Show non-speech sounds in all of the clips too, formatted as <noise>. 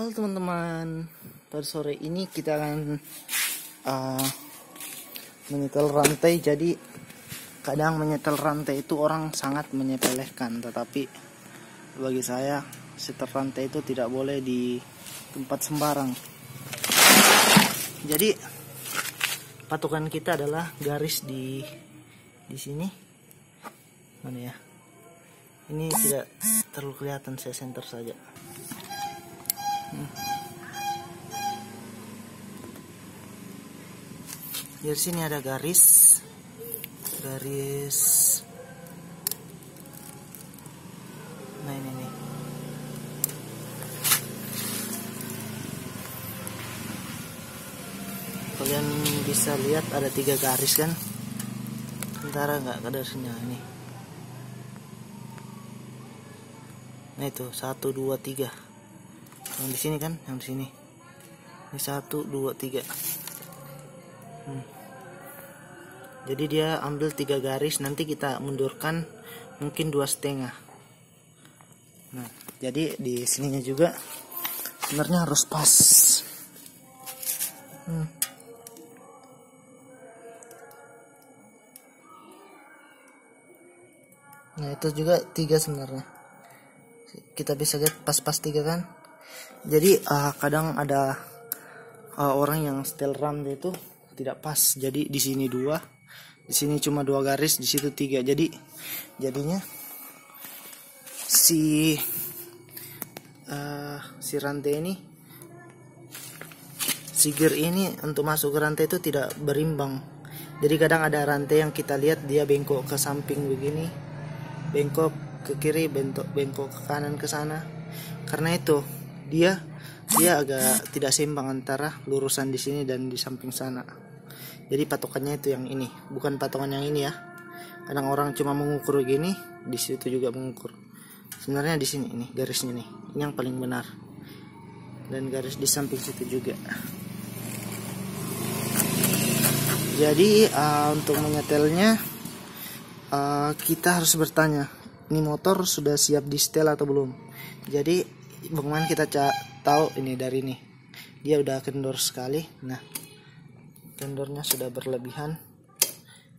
Halo teman-teman, pada sore ini kita akan uh, menyetel rantai. Jadi kadang menyetel rantai itu orang sangat menyepelekan, tetapi bagi saya setel rantai itu tidak boleh di tempat sembarang. Jadi patokan kita adalah garis di di sini. Mana ya? Ini tidak terlalu kelihatan saya center saja. Di sini ada garis, garis. Nah ini nih. Kalian bisa lihat ada tiga garis kan? Sementara nggak garisnya ini. Nah itu satu dua tiga. Yang di sini kan? Yang di sini. Ini satu dua tiga. Hmm. Jadi dia ambil tiga garis, nanti kita mundurkan mungkin dua setengah. Nah, jadi di sininya juga sebenarnya harus pas. Hmm. Nah itu juga tiga sebenarnya. Kita bisa lihat pas-pas tiga kan. Jadi uh, kadang ada uh, orang yang setel ram itu tidak pas. Jadi di sini dua, di sini cuma dua garis, di situ tiga. Jadi jadinya si uh, si rantai ini si gear ini untuk masuk ke rantai itu tidak berimbang. Jadi kadang ada rantai yang kita lihat dia bengkok ke samping begini, bengkok ke kiri, bentuk bengkok ke kanan ke sana. Karena itu dia dia agak tidak seimbang antara lurusan di sini dan di samping sana. Jadi patokannya itu yang ini, bukan patokan yang ini ya. Kadang orang cuma mengukur gini, di situ juga mengukur. Sebenarnya di sini ini garisnya nih, ini yang paling benar. Dan garis di samping situ juga. Jadi uh, untuk menyetelnya uh, kita harus bertanya, ini motor sudah siap di setel atau belum? Jadi bagaimana kita tahu ini dari ini? Dia udah kendor sekali. Nah, kendornya sudah berlebihan.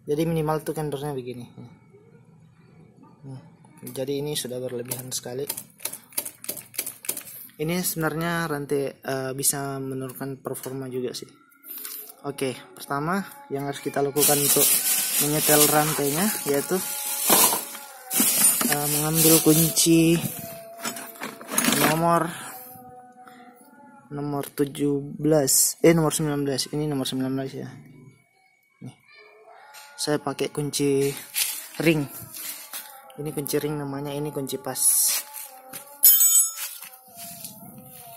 Jadi minimal tuh kendornya begini. Hmm, jadi ini sudah berlebihan sekali. Ini sebenarnya rantai uh, bisa menurunkan performa juga sih. Oke, pertama yang harus kita lakukan untuk menyetel rantainya yaitu uh, mengambil kunci nomor nomor 17 eh nomor 19 ini nomor 19 ya. Nih. Saya pakai kunci ring. Ini kunci ring namanya ini kunci pas.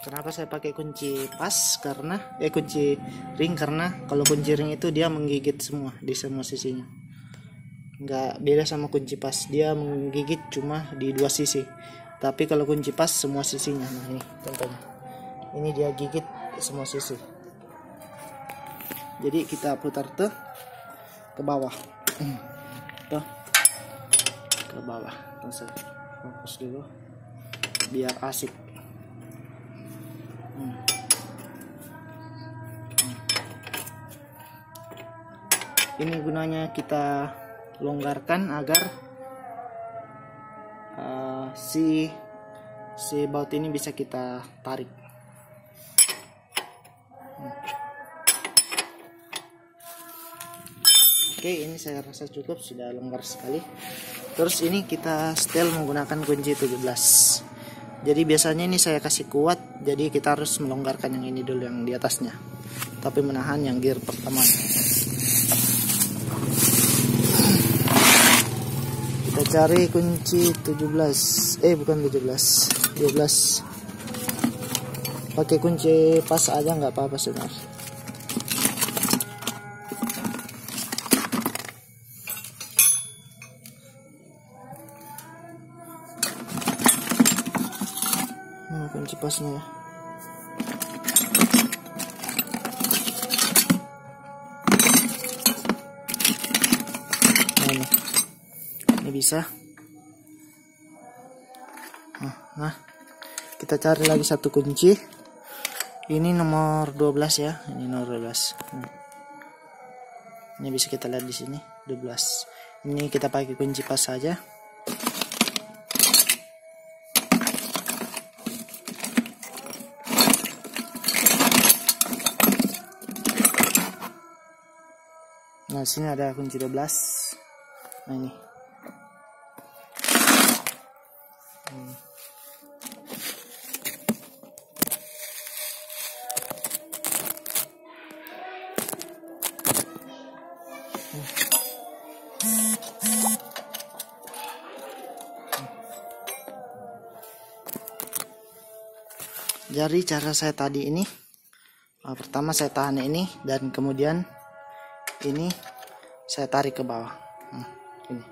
Kenapa saya pakai kunci pas? Karena eh kunci ring karena kalau kunci ring itu dia menggigit semua di semua sisinya. Nggak beda sama kunci pas. Dia menggigit cuma di dua sisi tapi kalau kunci pas semua sisinya nah ini contohnya. Ini dia gigit semua sisi. Jadi kita putar tuh ke bawah. <clears throat> Tuh. Ke bawah. Langsung fokus dulu. Biar asik. Hmm. ini gunanya kita longgarkan agar si si baut ini bisa kita tarik. Oke ini saya rasa cukup sudah longgar sekali. Terus ini kita setel menggunakan kunci 17 jadi biasanya ini saya kasih kuat jadi kita harus melonggarkan yang ini dulu yang di atasnya. Tapi menahan yang gear pertama cari kunci 17 eh bukan 17 12 pakai kunci pas aja nggak apa-apa sebenarnya nah, kunci pasnya ya bisa. Nah, nah kita cari lagi satu kunci. Ini nomor 12 ya ini nomor 12 hmm. ini bisa kita lihat di sini 12 ini kita pakai kunci pas saja. Nah sini ada kunci 12 nah ini Jadi cara saya tadi ini uh, pertama saya tahan ini dan kemudian ini saya tarik ke bawah. Hmm, ini.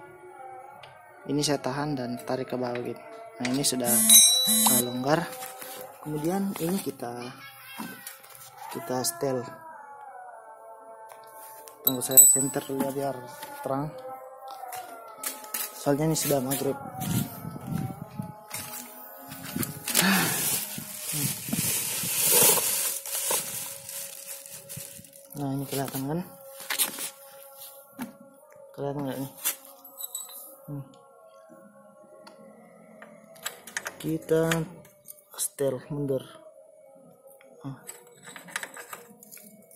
Ini saya tahan dan tarik ke bawah gitu. Nah, ini sudah uh, longgar. Kemudian ini kita kita setel. Tunggu saya center dulu ya, biar terang. Soalnya ini sudah maghrib. Kelihatan kan kelihatan nggak nih hmm. kita setel mundur hmm.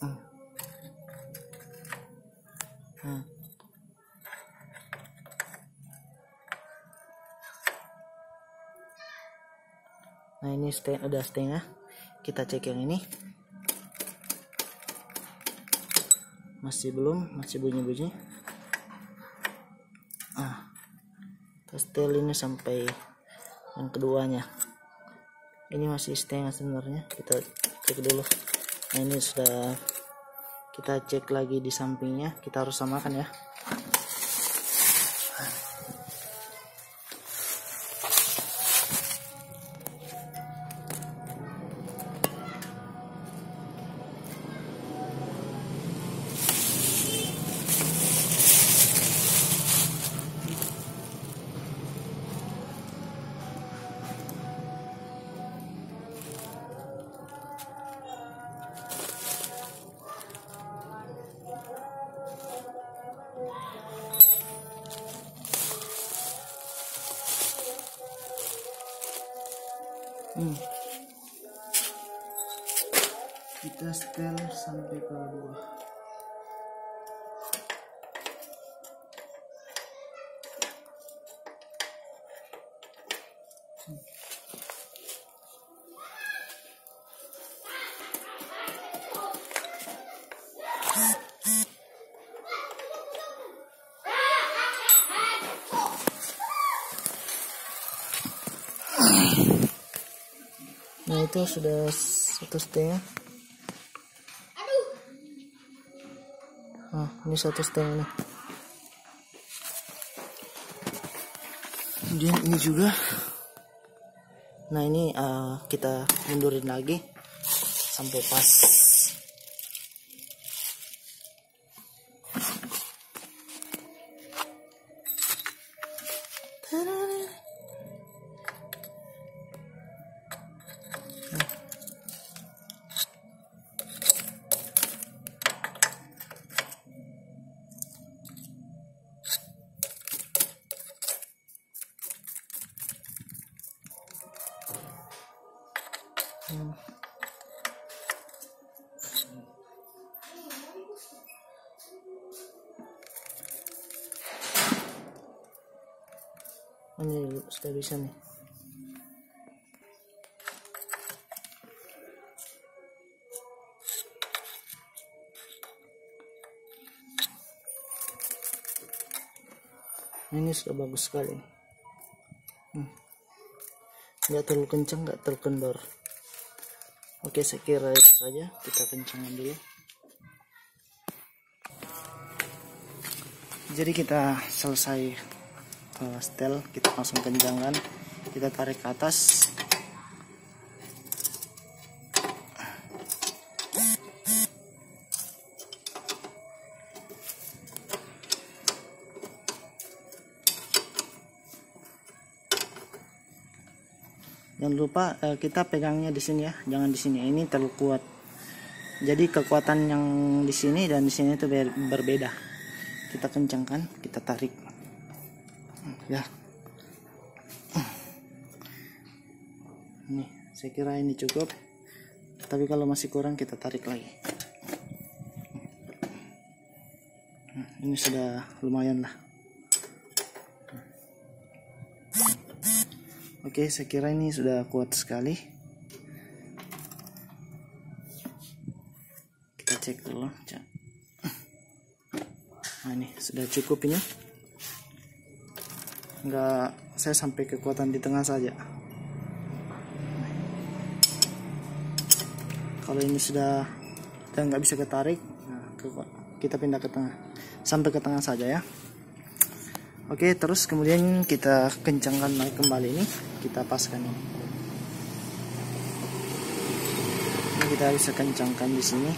Hmm. Hmm. nah ini stay, udah setengah kita cek yang ini masih belum masih bunyi-bunyi. Ah kita ini sampai yang keduanya. Ini masih setengah sebenarnya kita cek dulu. Nah ini sudah kita cek lagi di sampingnya kita harus samakan ya hmm. kita setel sampai ke bawah itu sudah satu setengah. Nah ini satu setengah nih. Kemudian ini juga. Nah ini uh, kita mundurin lagi sampai pas Ini sudah bisa nih. Ini sudah bagus sekali. Hmm. Nggak terlalu kencang, nggak terlalu kendor. Oke, saya kira itu saja. Kita kencangkan dulu. Jadi kita selesai uh, setel, kita langsung kencangkan. Kita tarik ke atas. jangan lupa eh, kita pegangnya di sini ya. Jangan di sini. Ini terlalu kuat. Jadi kekuatan yang di sini dan di sini itu ber- berbeda. Kita kencangkan kita tarik ya nih saya kira ini cukup tapi kalau masih kurang kita tarik lagi Nah, ini sudah lumayan lah Oke, saya kira ini sudah kuat sekali. Kita cek dulu. Nah, ini sudah cukup ini. Enggak, saya sampai kekuatan di tengah saja. Kalau ini sudah kita nggak bisa ketarik, nah, kita pindah ke tengah. Sampai ke tengah saja ya. Oke, terus kemudian kita kencangkan lagi kembali ini, kita paskan ini. Ini kita bisa kencangkan di sini.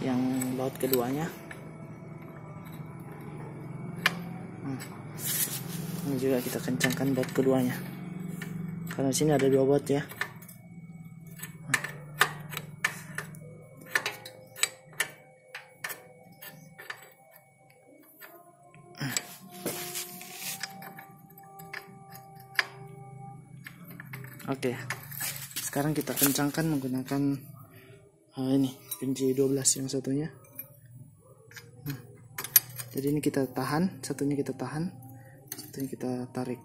Yang baut keduanya. Ini juga kita kencangkan baut keduanya. Karena sini ada dua baut ya. Oke. Sekarang kita kencangkan menggunakan eh, ini kunci 12 yang satunya. Jadi ini kita tahan, satunya kita tahan, satunya kita tarik.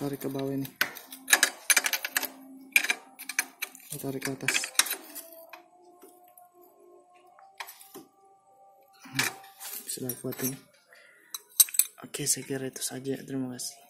Tarik ke bawah ini. Tarik ke atas. Hmm, Sudah kuat ini. Oke, saya kira itu saja. Terima kasih.